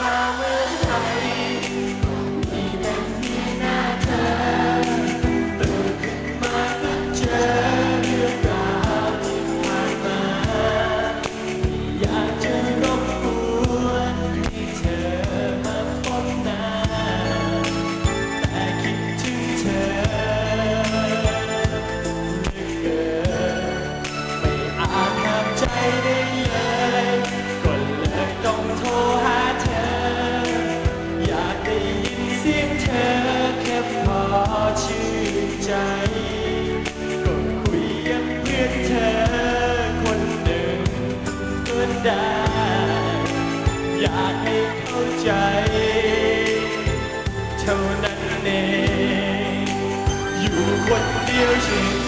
I will hide. ใจก็คุยกับเพื่อเธอคนหนึ่งก็ได้ อยากให้เข้าใจ เท่านั้นเองอยู่คนเดียวเฉย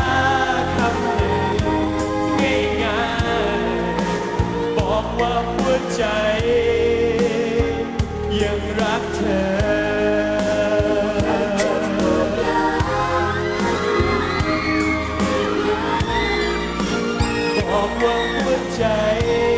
hò quang vươn cháy.